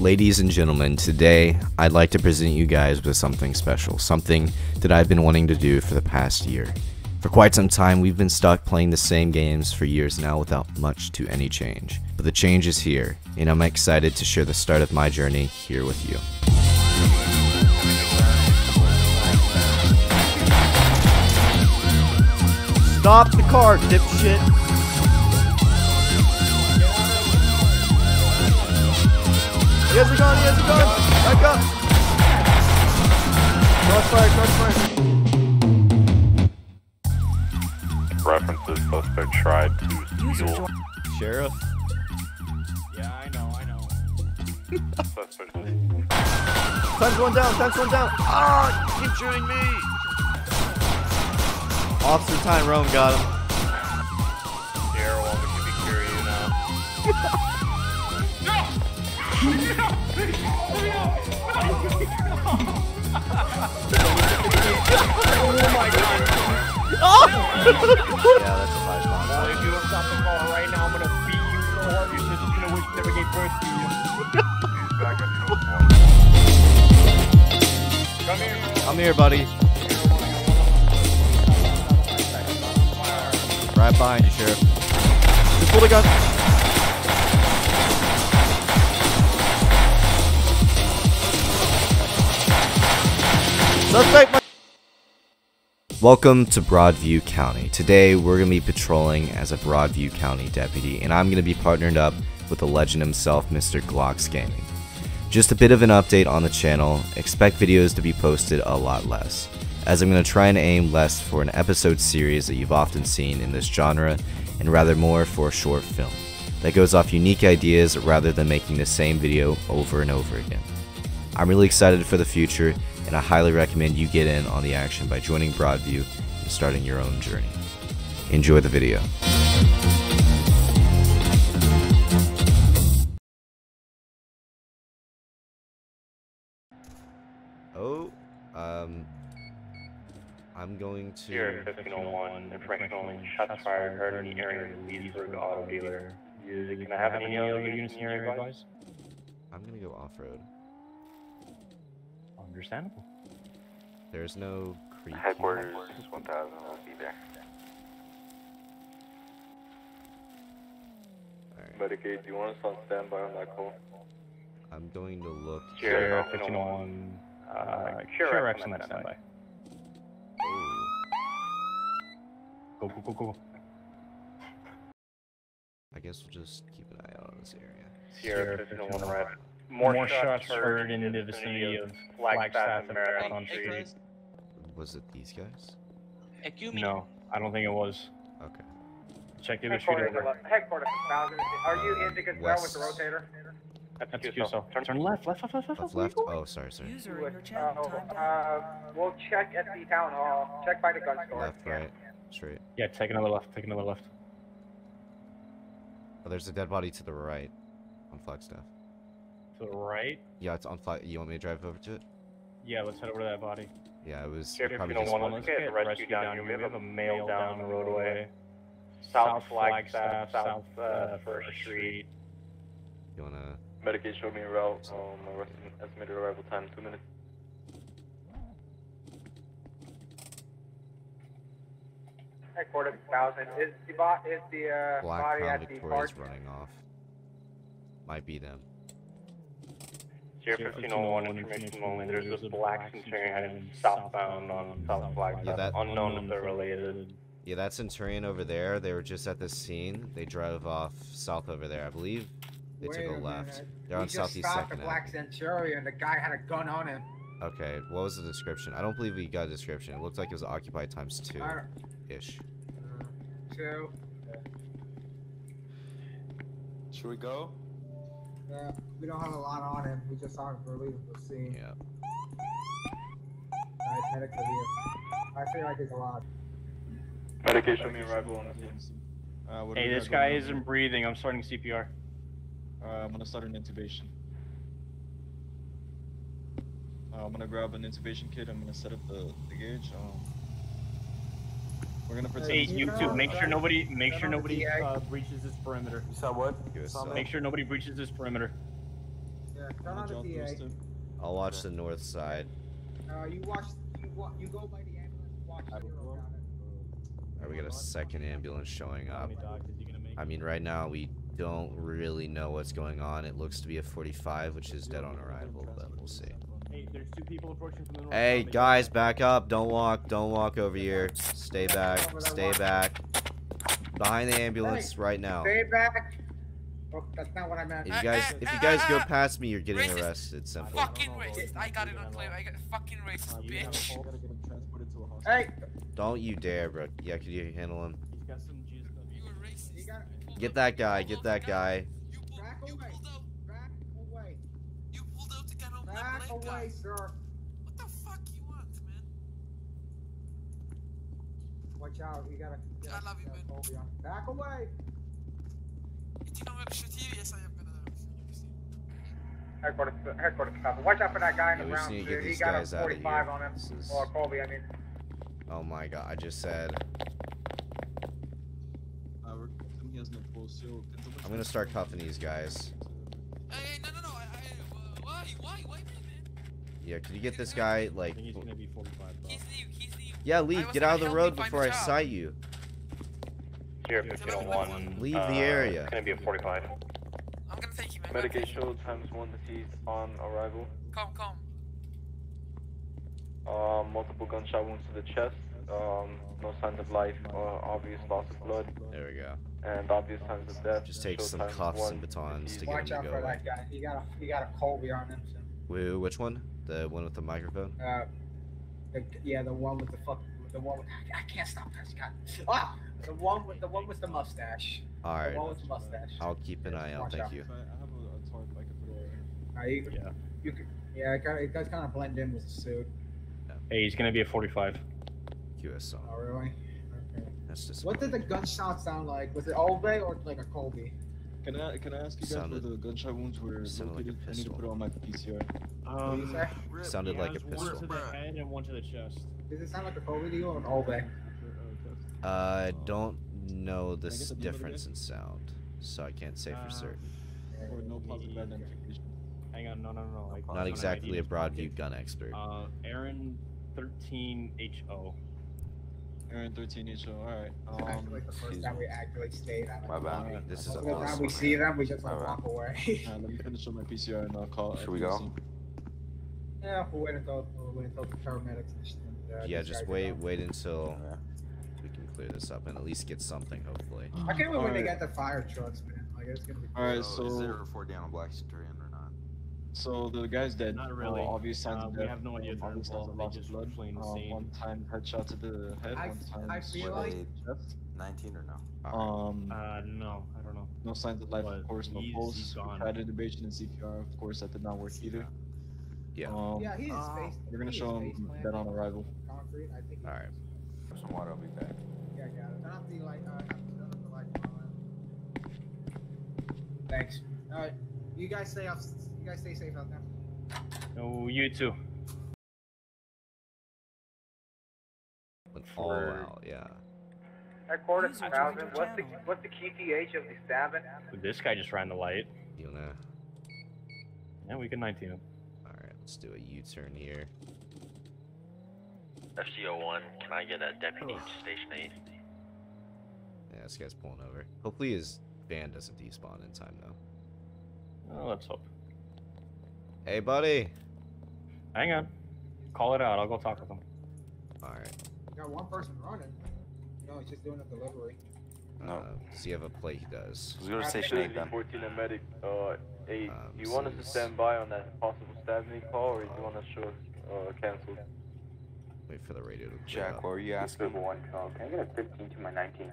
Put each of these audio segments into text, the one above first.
Ladies and gentlemen, today I'd like to present you guys with something special, something that I've been wanting to do for the past year. For quite some time, we've been stuck playing the same games for years now without much to any change. But the change is here, and I'm excited to share the start of my journey here with you. Stop the car, dipshit. He has a gun, he has a gun. Back up. Crossfire, crossfire. references suspect tried to steal Sheriff. Yeah, I know, I know. suspect Time's one down, time's one down. Ah, keep shooting me. Officer Tyrone got him. Sierra Walker to be curious now. He's back at the Come here. I'm here, buddy. Right behind you, Sheriff. Just pull the gun. Suspect, Welcome to Broadview County. Today we're going to be patrolling as a Broadview County deputy, and I'm going to be partnered up with the legend himself, Mr. Glocks Gaming. Just a bit of an update on the channel, expect videos to be posted a lot less, as I'm going to try and aim less for an episode series that you've often seen in this genre, and rather more for a short film that goes off unique ideas rather than making the same video over and over again. I'm really excited for the future, and I highly recommend you get in on the action by joining Broadview and starting your own journey. Enjoy the video. Oh, um, I'm going to. Sierra 1501, information only, shots fired, heard in the area of Leesburg Auto Dealer. Can I have any other units in your area, guys? I'm gonna go off road. Understandable. There's no creek. here. Headquarters 1000 will be there. Alright, Medic 8, do you want us on standby on that call? I'm going to look. Sierra Sierra 1501, 1501, uh, uh, Sierra Sure X X on on that standby. Go, go, go, go. I guess we'll just keep an eye out on this area. Sierra 1501, right? More, shots heard in the vicinity of Flagstaff and Marathon Hey, Street. Was it these guys? Excuse. No, I don't think it was. Okay. Check the other street over. headquarters. Are you in the Gazelle with the rotator? That's QSO. Turn, turn left, left, left, left, left. Left, left. Oh, sorry, sorry. User in your channel Uh, uh, we'll check at the town hall. Check by the gun store. Left, right, straight. Yeah, take another left, take another left. Oh, there's a dead body to the right on Flagstaff. To the right. Yeah, it's on Flag. You want me to drive over to it? Yeah, let's head over to that body. Yeah, it was Sierra probably 1501, just. let's get the rescue down here. We have a male down the roadway. South Flagstaff, South uh, First Street. You wanna? Medic 8 showed me a route, um, estimated arrival time, two minutes. Headquarters, thousand. Is the bo- is the uh, Black body Crown at the Victoria's park? running off. Might be them. Sierra 1501, information only. There's this black Centurion heading southbound on South Flagstaff. Yeah, that- Unknown if they're related. Yeah, that Centurion over there. They were just at the scene. They drove off south over there. I believe they took a left. They're we on just Southeast stopped Second the Black Ave. Centurion. The guy had a gun on him. Okay, what was the description? I don't believe we got a description. It looked like it was occupied times two I- ish. Two. Should we go? Yeah, we don't have a lot on him. We just saw him for leaving the scene. Yeah. Alright, medics are here. I feel like it's a lot. Medic 8 showed me arrival on the scene. Uh, Hey, this guy isn't breathing. I'm starting CPR. Uh, I'm gonna start an intubation. Uh, I'm gonna grab an intubation kit. I'm gonna set up the, the gauge. Um, we're gonna pretend. Hey, you you two, make sure nobody, make sure don't know the nobody uh, breaches this perimeter. You saw what? Give us, Some- Make sure nobody breaches this perimeter. Yeah. Yeah, turn I'll on the drop those TA. two. I'll watch the north side. Uh, you watch, you, wa- you go by the ambulance, watch I will zero go. down it. Alright, we got a second ambulance showing up. many doctors you gonna make? I mean, right now we don't really know what's going on. It looks to be a 45, which is dead on arrival, but we'll see. Hey, there's two people approaching from the north. Hey, They- guys, back up. Don't walk. Don't walk over here. Stay back. Stay back. Behind the ambulance right now. Stay back. Oh, that's not what I meant. If you guys, if you guys go past me, you're getting racist. arrested. Simple. I Fucking don't racist. I got it on don't claim. I got fucking racist, Uh, You have a bitch. call? Gotta get him transported to a hospital. Hey, Don't you dare, bro. Yeah, could you handle him? He's got some juice stuff. You were racist. You got- You pulled Get that guy. Get that guy. You, pulled, Back you away. pulled out. back away. You pulled out the gun on that Back black guy. away, sir. What the fuck you want, man? Watch out. You gotta. You I gotta, love you, gotta man. hold. Back away. Did you know I'm gonna shoot you? Yes, I am gonna. Headquarters, headquarters, copy. Watch out for that guy in Yeah, the we just brown need to get suit. He these got guys a out of 45 here. on him. This is- Or Colby, I mean. Oh my god, I just said. Uh, he has no pulse, so I'm gonna start cuffing these guys. Hey, no, no, Yeah, can you get this guy, I like. think he's gonna be 45. He's new. He's new. Yeah, leave. Get out of the road you find before a I job. sight you. Sierra Yeah. 1501. Leave the uh, area. It's gonna be a 45. I'm gonna take you, man. Medication times one deceased on arrival. Come, come. Um, multiple gunshot wounds to the chest. Um, no signs of life. Uh, obvious loss of blood. There we go. And obvious signs of death. Just take some cuffs and batons to get Watch him out to for go away. that guy. He got a. He got a Colby on him. So. Wait, which one? The one with the microphone? Uh, the, yeah, the one with the fuck, the one with, I can't stop this guy. Ah, the one with the one with the mustache. The Alright. one with the mustache. I'll keep an eye out. Thank out. you. I, I have a, a tarp I can put over. Uh, you, Yeah. you could, yeah, it, kinda, it does kind of blend in with the suit. Hey, he's gonna be a 45. QS Oh, really? Okay. That's just. What did the gunshot sound like? Was it Olve or like a Colby? Can I can I ask you guys Sounded- where the gunshot wounds were sounded like a located? I need to put it on my PCR. What do? Sounded He like a has One pistol. to the head and one to the chest. Does it sound like a Colby to you or an Olve? I don't know the Can I get s- the name of it difference in sound, so I can't say for Uh, certain. Or no positive identification. Hang on, no, no, no. I- Not exactly a to- Broadview gun expert. Uh, Aaron 13HO. Aaron 13 HO. Alright. It's actually Um, like the first time we actually stayed at it. My bad. Alright. This is Most a of time awesome. we see them, we just like My bad. walk away. let me finish on my PCR and I'll call. Should we go? Yeah, we'll wait until we'll wait until the paramedics and uh, Yeah, these just wait, done. wait until Yeah. we can clear this up and at least get something, hopefully. I can't wait when they get the fire trucks, man. Like it's gonna be. Alright, So, is there a four down on Black Centurion or not? So the guy's dead. Not Uh, really. obvious signs Uh, of we death. have no idea if they're obvious involved, they just blood. fleeing the Uh, scene. one time headshot to the head. I- one time. I feel like- they chest. 19 or no? Um, Uh, no, I don't know. no signs of life, but of course, no he's- pulse. he's We gone. tried intubation and CPR, of course, that did not work either. Yeah. Um, yeah, he's uh, face. we're gonna show him planted dead on arrival. Concrete. I think. Alright. For some water, I'll be back. Yeah, I got it. Turn off the light. Uh, turn off the light. Thanks. All right, you guys stay off. You guys stay safe out there. No, you too. Went all For- out, yeah. Headquarters, User thousand. What's the channel. what's the QTH of the stabbing? This guy just ran the light. You wanna. Yeah, we can 19 him. Alright, let's do a U turn here. FCO1, can I get a deputy to station 8? Yeah, this guy's pulling over. Hopefully his van doesn't despawn in time, though. Oh, let's hope. Hey, buddy! Hang on. Call it out. I'll go talk with him. Alright. You got one person running. No, he's just doing a delivery. No. Uh, does he have a plate? He does. Let's go to Station 8 then. 14 and medic, uh, 8. Um, do you want us to stand by on that possible stabbing call, or do you want us to uh, cancel? Wait for the radio to clear Jack, up. what were you asking? one call. Can I get a 15 to my 19?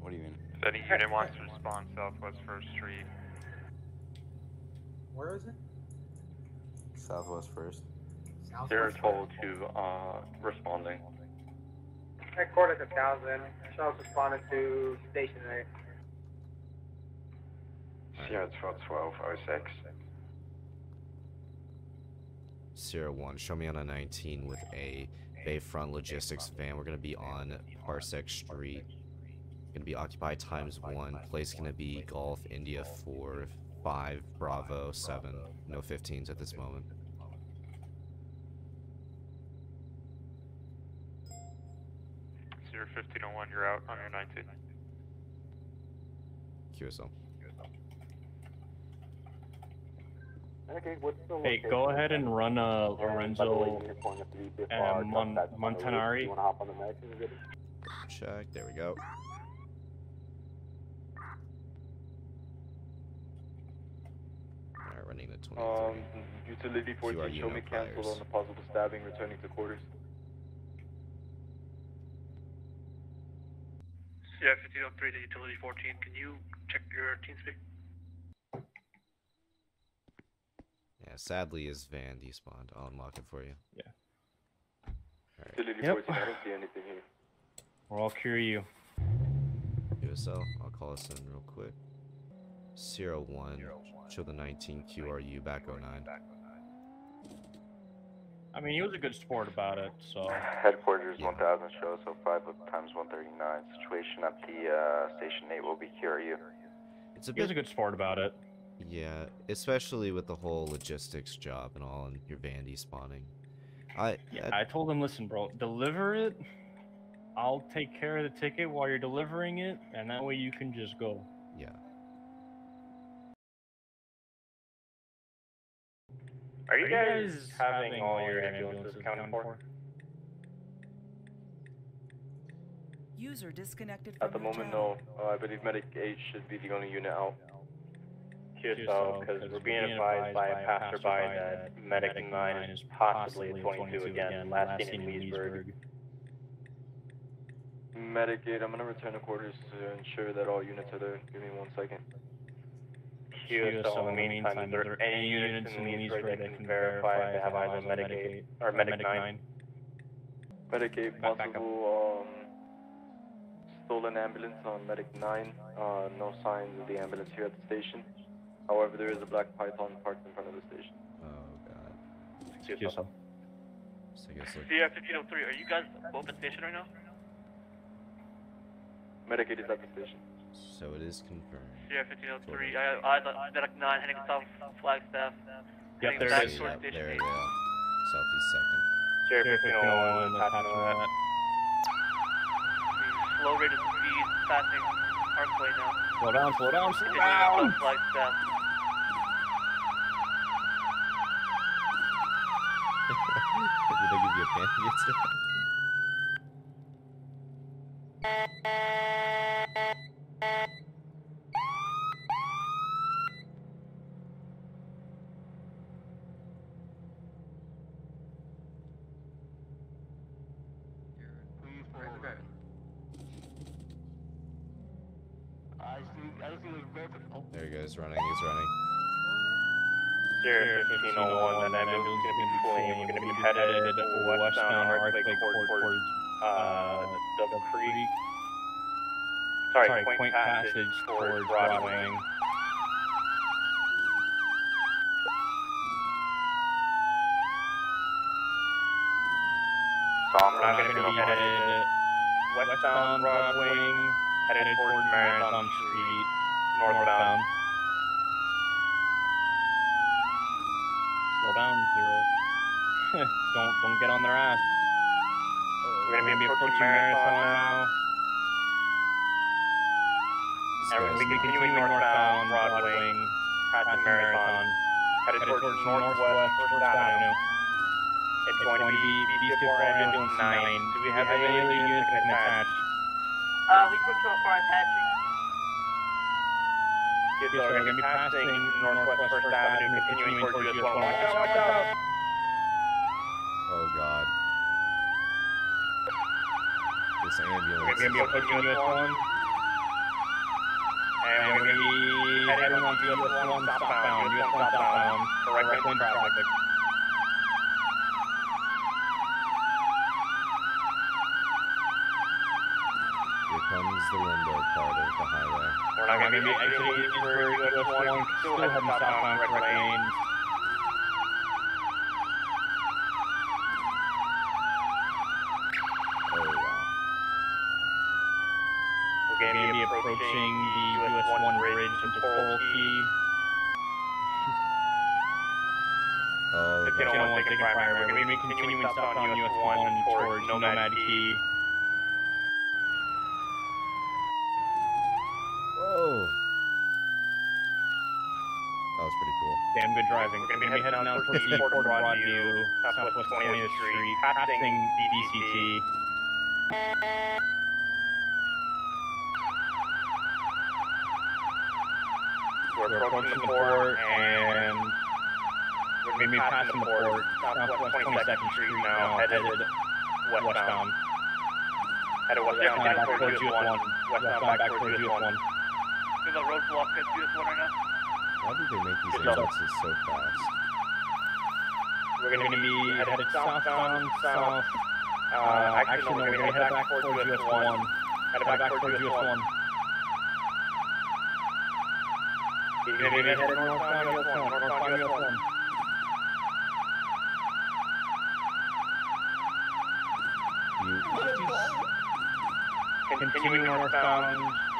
What do you mean? If any unit wants to respond Southwest First Street, Where is it? Southwest first. Southwest. They're told to, uh, responding. Headquarters, a thousand. Charles responded to station eight. Sierra 1206. Sierra 1, show me on a 19 with a Bayfront Logistics van. We're gonna be on Parsec Street. Gonna be occupied times one. Place gonna be Golf India 4, 5, Bravo 7. No 15s at this moment. Zero fifteen oh one, you're out on your nineteen. QSL. Hey, go ahead and run uh, Lorenzo and Mon- Montanari. Check. There we go. Alright, running the 23. Um, utility 14, show me cancelled on the possible stabbing, returning to quarters. Yeah, fifteen oh three to utility fourteen, can you check your team speak? Yeah, sadly, his van despawned. I'll unlock it for you. Yeah. Alright, Utility Yep. 14, I don't see anything here. We're all cure you. USL, I'll call us in real quick. Zero one. Show the 19 QRU back 09. I mean, he was a good sport about it, so. Headquarters Yeah. 1000 show, so 5 up times 139. Situation at the uh, station 8 will be QRU. It's a He was a good sport about it. yeah, especially with the whole logistics job and all, and your van despawning. I, Yeah, I- I told him, listen, bro, deliver it. I'll take care of the ticket while you're delivering it, and that way you can just go. yeah. Are you guys having all your ambulances accounted for? User disconnected At the moment, channel. no. Uh, I believe Medic 8 should be the only unit out. QSL, because we're being advised by a passerby that Medic 9 is possibly a 22 again, last seen in Leesburg. Medic 8, I'm gonna return to quarters to ensure that all units are there. Give me one second. QSL, in the meantime, is there any units in Leesburg that can verify they have either Medic 8 or Medic 9? Medic 8, Back- back possible um, stolen ambulance on Medic 9. Uh, no signs of the ambulance here at the station. However, there is a black python parked in front of the station. Oh god. QSL. So I guess like, Yeah, fifteen oh three, are you guys both open station right now? Medic 8 is at the station. So it is confirmed. Yeah, fifteen oh three, I, I, I, Medic nine heading south, Flagstaff. Yep, heading there back it is. Yep, there we eight. go. Southeast second. Sheriff Sheriff 1501, 1501, attaching that. Slow rate of speed, passing Parkway now. Slow down, slow down, slow down! Flagstaff. Did they give you a pancake? There he goes, running, he's running. Sheriff 1501, that ambulance is going to be fleeing. We're going to be headed westbound Barclay Court towards uh, Double Creek. Sorry, Point Passage towards Broadway. So I'm not going be headed westbound Broadway, headed towards Marathon Street, northbound. Down, zero. don't don't get on their ass. We're going to be approaching Marathon now. This And we're guy's going to be continuing northbound Broadway, passing Marathon, headed towards northwest First Avenue. It's going to be BC4 Ambulance 9. Do we have any other units that can? Uh, we put so far attaching. Yes, so we're going to be passing northwest First Avenue, continuing towards US 1. Watch out, watch out! Oh god. This We're ambulance. going to be approaching US 1. And we're going to be heading on to US 1 southbound, US 1 southbound, for right lane traffic. Here comes the limbo part of the highway. We're not going to be exiting Leesburg, US 1, still heading southbound, correct lane. Oh wow. We're going to be approaching the US 1 bridge into Coral Key. Oh, okay. oh one taking primary. We're going to be continuing southbound US 1 towards Nomad Key. Whoa. That was pretty cool. Damn good driving. We're going to be heading down towards the Port of Broadview, southwest 20th Street, passing DCT. We're approaching the port and we're going to be passing the port, southwest 22nd Street now, headed westbound. Headed westbound back towards US 1. Westbound back towards US 1. There's a roadblock at US 1 right now. Why did they make these Good job. entrances so fast? We're going to be headed southbound, south. Uh, actually, no, we're going to head back towards US 1. Head back towards US 1. He's going to be headed northbound US 1. Northbound US 1. You, Continuing northbound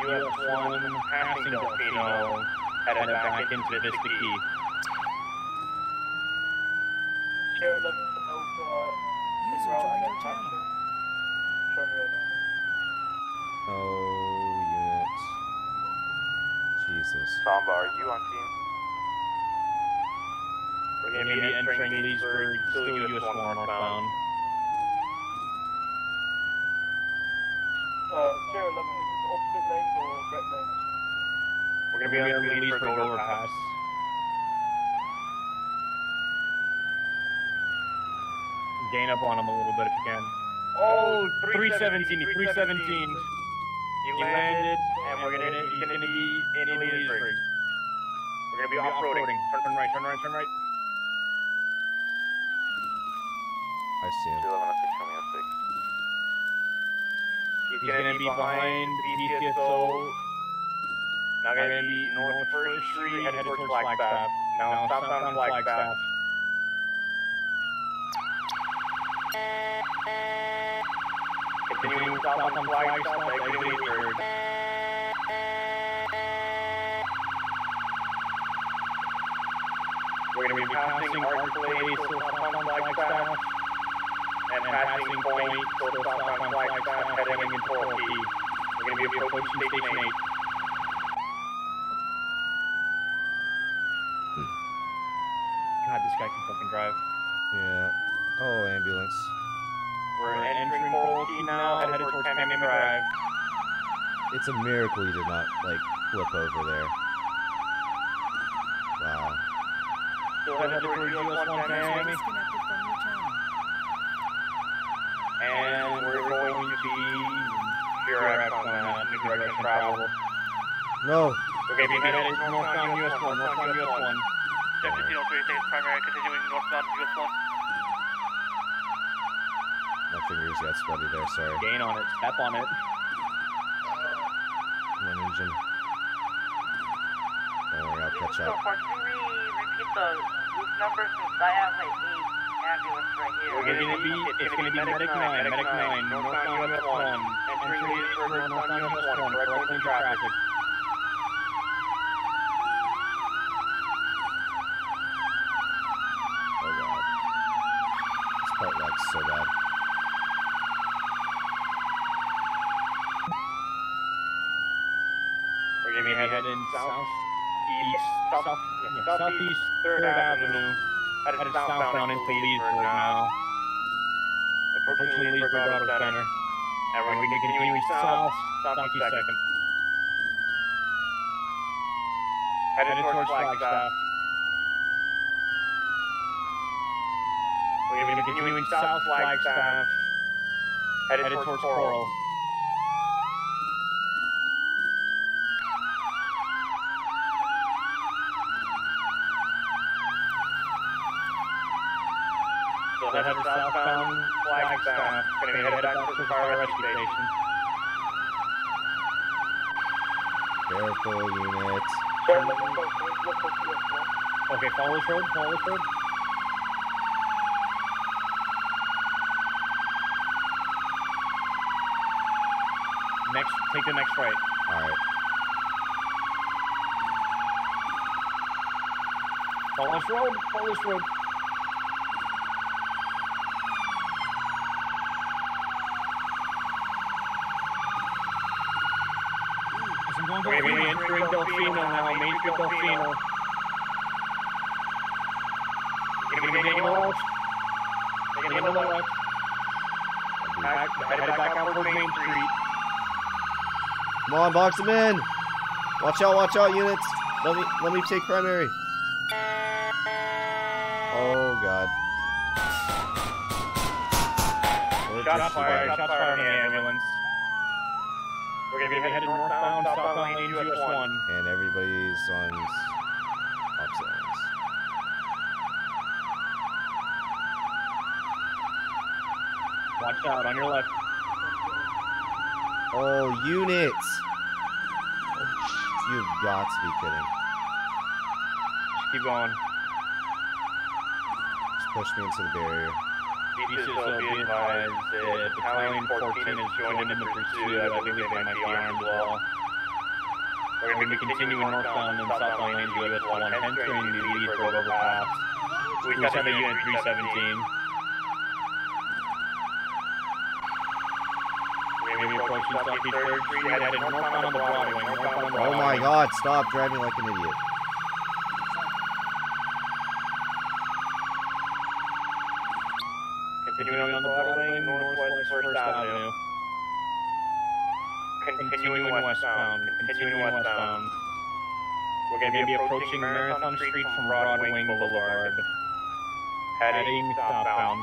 US 1, passing Delfino, headed back into Vista Key. Share 11 over. User joined your channel. Show me right now. oh, unit. Jesus. Samba, are you on team? We're going to be entering Leesburg, still US 1 northbound. Uh, share 11 opposite lanes or red lanes? We're going to be on the Leesburg overpass. Gain up on him a little bit if you can. Oh, 317, 317. You landed, and we're gonna, he's gonna be in Leesburg. We're gonna be off-roading. Turn right, turn right, turn right. I see him. 211, show me a 6. He's gonna be behind BCSO. Now we're gonna be North First Street, headed towards Flagstaff. Now southbound Flagstaff. Continuing south on Flagstaff, exiting Leesburg. We're gonna be passing Arc Place, still south on Flagstaff. And passing Point, still south on Flagstaff, heading into Coral Key. We're gonna be approaching Station 8. God, this guy can fucking drive. Yeah. Oh, ambulance. We're, We're entering Coral now, headed, headed towards Canyon Drive. Drive. It's a miracle you did not, like, flip over there. Wow. Still headed towards US-1 Miami. And we're going to be here at that new direction travel. No. We're going to northbound US-1, northbound US-1. 1503 stays primary, continuing northbound US 1. Nothing fingers there, sorry. Gain on it, tap on it. Come on, engine. Don't worry, I'll catch up. Since I have like eight ambulance right here? We're gonna, be, it's, it's gonna, gonna be Medic 9, Medic 9, northbound US 1, northbound US 1, traffic. Southeast, south, yeah, southeast 3rd Avenue, headed southbound into Leesburg now. Approaching Leesburg Auto Center. And we're going to continue south, southeast 2nd. Headed towards Flagstaff. We're going to be continuing south Flagstaff, headed towards Coral. So headed southbound Flagstaff, going to be headed back to the fire rescue station. Careful, unit. Share 11 can we look up US 1? Okay, follow this road, follow this road. Next Take the next right. Alright. Follow this road. Follow this road. I'm going We're gonna be Delfino now. Main Street Delfino. You're gonna be taking left. Taking a left. Back, headed back out towards Main Street. Come on, box them in. Watch out, watch out, units. Let me let me take primary. Oh god. Shots this fired. go? Shots fired on the ambulance. We're gonna be headed northbound, southbound lane US 1. And everybody's on s- opposite lanes. Watch out on your left. Oh, units! You've got to be kidding. Just keep going. Just push me into the barrier. These so be advised that Battalion 14 has joined in the pursuit. I believe they might be armed well. We're going to be continuing northbound and southbound lanes US 1, entering the lead road overpass. We just have a unit 317. We're going to be approaching Southeast 3rd Street, headed northbound on the Broadway. Northbound on the Oh my god, stop driving like an idiot. Continuing on the Broadway, northwest First Avenue. Continuing westbound, continuing westbound. We're going to be approaching Marathon Street from Broadway Wing Boulevard. Heading southbound.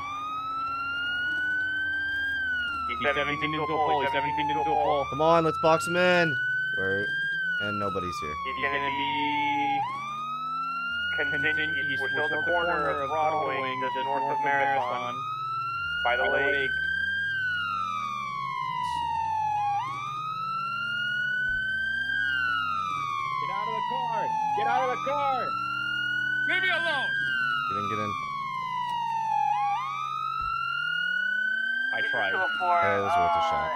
E17 into a pole, E17 into a pole. Come on, let's box him in. Where? And nobody's here. He's going to be continue east. We're still at the corner of Broadway, just north of Marathon, by the lake. Get out of the car! Get out of the car! Leave me alone. Get in, get in. I tried. Yeah, it was worth a shot.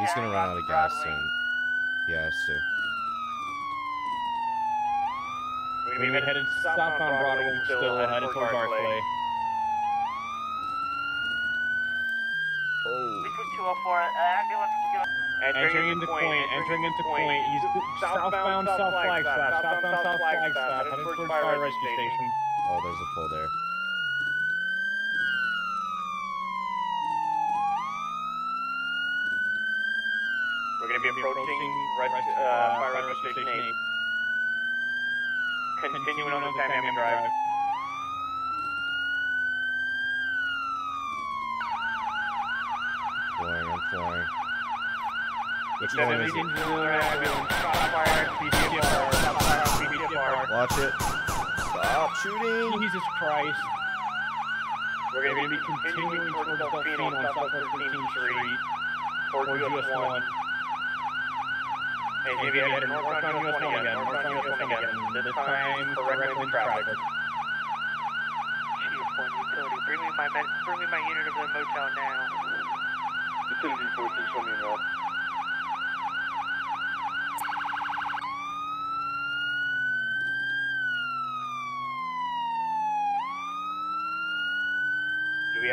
He's gonna run out of gas soon. Yeah, us too. We're going to be headed southbound Broadway, still headed towards Barclay. Oh. 204, ambulance, Entering into point, entering into point. He's southbound South Flagstaff, southbound South Flagstaff, headed towards Fire Rescue Station. Oh, there's a pole there. We're going to be approaching Red, uh, Fire Rescue Station 8. Continuing on the Tamiami Drive. Flooring, I'm flooring. Which one is it? to the ambulance. Stop fire, CPR, stop fire, CPR. Watch it. Stop shooting. Jesus Christ. We're going to be continuing towards Delfino on South 13th Street, towards US 1. And maybe headed northbound US 1 again, northbound US 1 again, this time correcting traffic. Chief 1 utility, bring me my med- bring me my unit of the motel now. Utility 14, show me a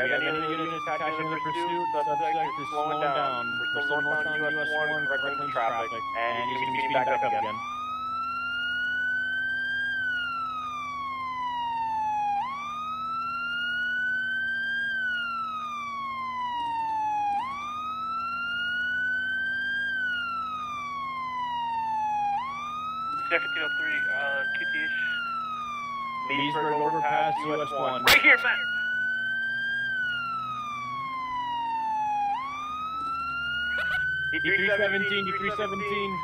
we have any other units attached in the pursuit? Subject is slowing down. We're still northbound US 1, correcting traffic, and he's going to be back up again. 03, uh, QTH. Leesburg overpass US 1. Right here, man! D317, D317.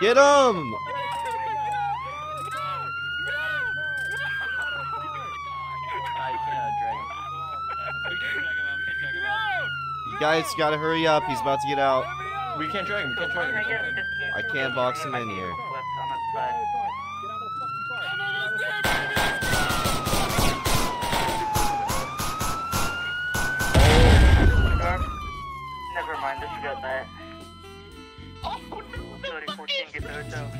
Get him! You guys gotta hurry up. He's about to get out. We can't drag him, we can't drag him. I can't box him in here. Flipped on its side. Mind, disregard that. Oh no! 3014, get the hotel.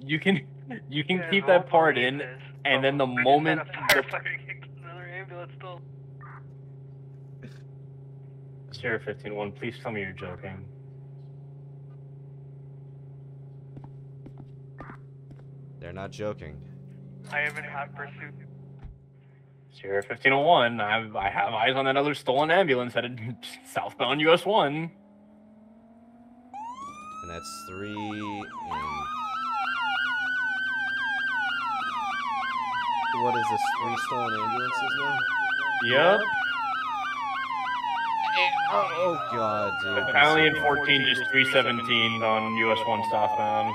You can you can keep that part in, and then the moment the Another ambulance still. Sheriff 15-1, please tell me you're joking. They're not joking. I am in hot pursuit. Sheriff 1501, I have, I have eyes on that other stolen ambulance headed southbound US 1. And that's three in. What is this? Three stolen ambulances now? Yep. Oh, oh god, dude. Apparently in 14, just 317 on US 1 southbound.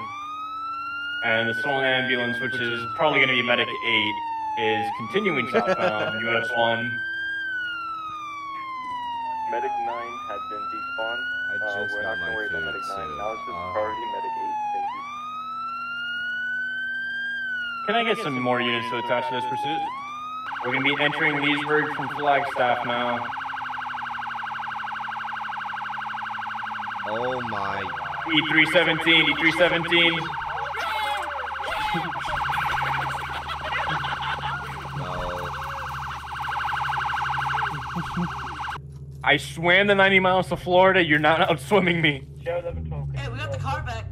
And the stolen ambulance, which is probably going to be Medic 8, is continuing southbound US 1. Medic 9 has been despawned. I uh, just we're got not gonna worry about Medic 9. so, now it's just uh, priority Medic 8. Thank you. Can I get some more units to attach to this pursuit? We're going to be entering Leesburg from Flagstaff now. Oh my. E317, E317. No. I swam the 90 miles to Florida. You're not out swimming me. Hey, we got the car back.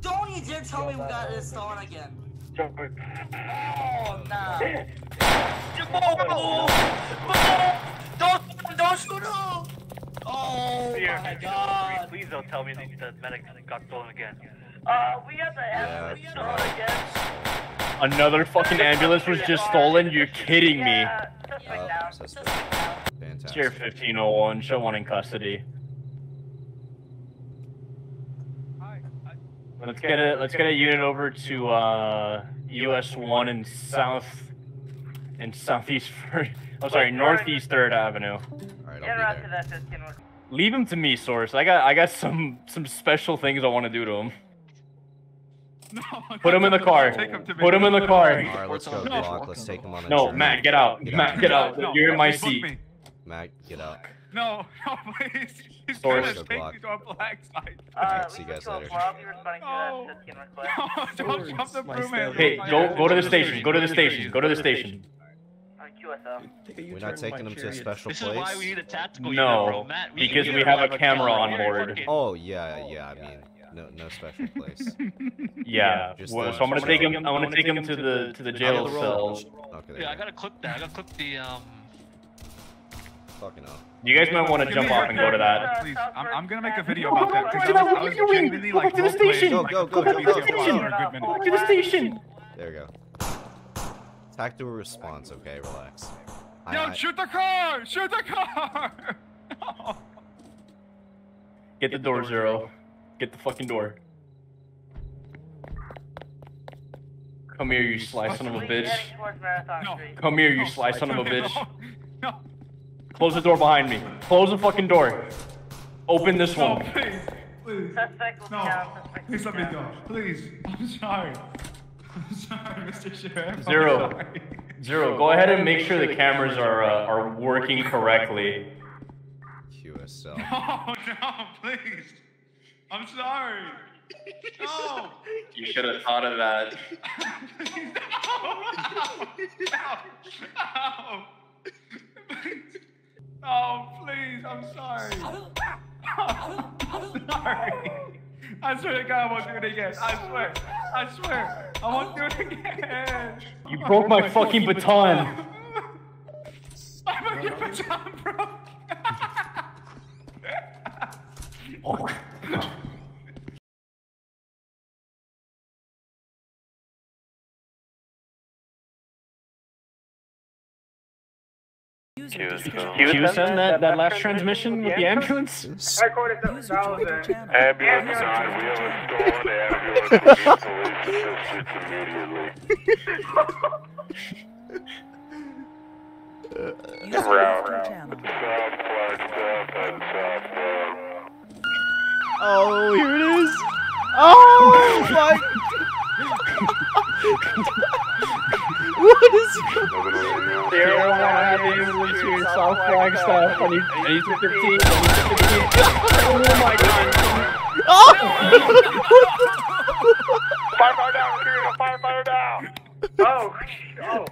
Don't you dare tell me we got it stolen again. Oh, nah. Don't, don't shoot him! Oh my god. Please don't tell me that the medic got stolen again. Uh, we got the Yeah, stolen again. Another fucking ambulance was just stolen. You're kidding me. Yeah, suspect down. suspect. Fantastic. Sheriff 1501, show one in custody. Let's get a let's get a unit over to uh, US one and south and southeast. Third- I'm sorry, northeast Third Avenue. Alright, Get out to that Leave him to me, source. I got I got some some special things I want to do to him. Put him in the car. Put him in the car. Alright, let's go, Glock. Let's take him on a No. Matt, get out. Get Matt, out. get out. No, You're in my book seat. Me. Matt, get out. No, no, please. He's Source. gonna take block. me to a black site. Uh, see you Lisa guys later. I'll be responding to that 15 request. No, don't jump the broom. Hey, go go to the station. Go to the station. Go to the station. We're not taking them to a special This place. is why we need a tactical unit, bro. No, Matt, because we to have a camera on board. Oh yeah, yeah. I mean, no, no special place. Yeah. Just Well, so I'm gonna take him. I'm gonna take him to the to the jail cell. Okay, there Yeah, I gotta click that. I gotta click the um. Go. Fucking hell. You guys might want to jump off and go to that. Please, I'm, I'm gonna make a video about that because Go I back was, I was to the genuinely Go like back to the role-playing station. like Go, a go, police go, go, officer go. for a good minute. Go to the station. There you go. Tactical response. Okay, relax. I- Yo, I- shoot the car! Shoot the car! No. Get the door zero. Get the fucking door. Come here, you sly son of a bitch. Heading towards Marathon No. Street. Come here, you sly son of a bitch. No, no. Close the door behind me. Close the fucking door. Open this No, one. please, please. Suspect No, down. Suspect please be let me go. Please, I'm sorry. I'm sorry, Mr. Sheriff. I'm Zero. sorry. Zero. Go ahead and make sure the cameras are uh, are working correctly. QSL. No, no, please. I'm sorry. No. You should have thought of that. Please, no. No. No. Please. Oh, please, I'm sorry. I'm sorry. I swear to God, I won't do it again. I swear. I swear. I won't do it again. You broke my fucking baton. I broke your baton, bro. User disconnected. Did you send that, that last transmission with the ambulance? Headquarters User joined your 1000. channel. Ambulance User 9, joined we your have a channel. stolen ambulance. Police immediately. User left your channel. South Flagstaff and southbound. Oh, here it is. Oh my. What is Zero one ambulance here, South Flagstaff. I need, I need to 15. I need to 15. Oh my god. Oh Firefighter down, Imperial, firefighter down! Oh, oh.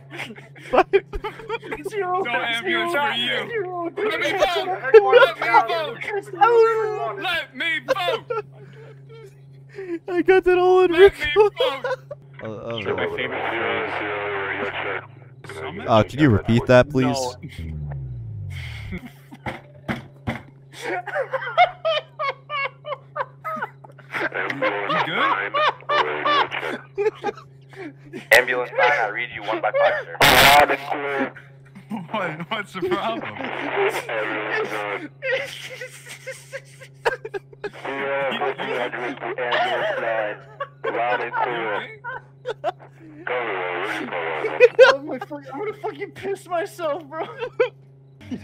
No ambulance for you. Let me vote. Let me vote. Let me vote. I got that all in Let record. vote. Oh, oh, Sure, my favorite Summon? Uh, can you repeat that, please? You good? Ambulance 9, I read you 1 by 5, sir. What? What's the problem? I'm gonna fucking- I'm gonna fucking piss myself, bro.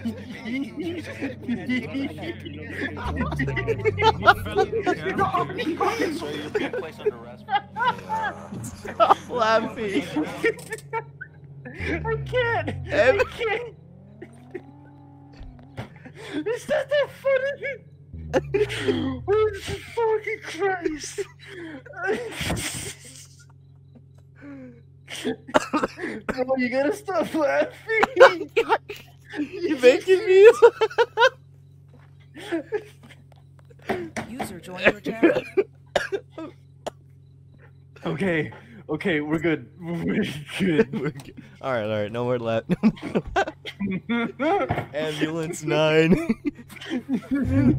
Stop laughing. I can't. Em- I can't. Is that that funny. Oh, Jesus fucking Christ. Bro, you gotta stop laughing. You're making me. User joined your channel. Okay, okay, we're good. We're good. We're good. All right, all right. No more left. Ambulance nine.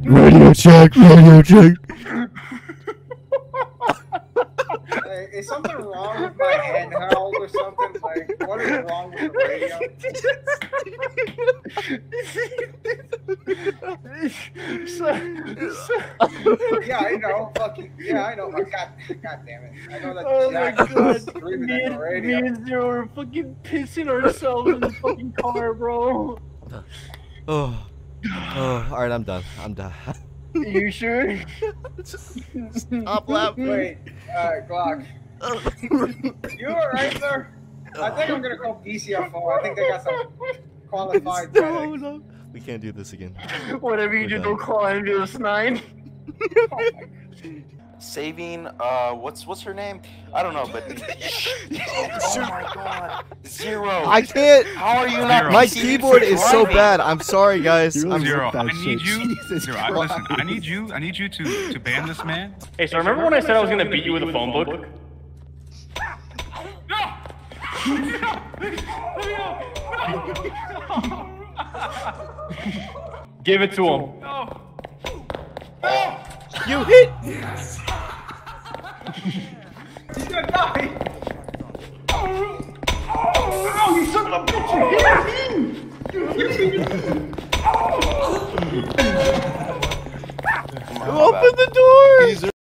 radio check. Radio check. Is something wrong with my handheld or something? Like, what is wrong with the radio? yeah, I know. Fucking, yeah, I know. God, God damn it. I know that Oh my Jack god, is screaming me at and, the me radio. and Zero are fucking pissing ourselves in the fucking car, bro. Oh. Oh. All right. I'm done. I'm done. You sure? Stop laughing. Wait, uh, Glock. You alright, sir? I think I'm gonna call DCFO. I think they got some qualified No, no. We can't do this again. Whatever you We're do, done. don't call ambulance nine. Saving, uh, what's what's her name? I don't know, but. oh my god. Zero. I can't. How are you Zero. not My keyboard is so bad. I'm sorry, guys. I'm Zero. that I need shit. you. Jesus Zero. I, listen. I need you. I need you to to ban this man. Hey, so remember when I said I was gonna beat you with a phone book? Give it to him. No. You hit. He's gonna die! Oh, you son of a bitch! You hit me! Open the door.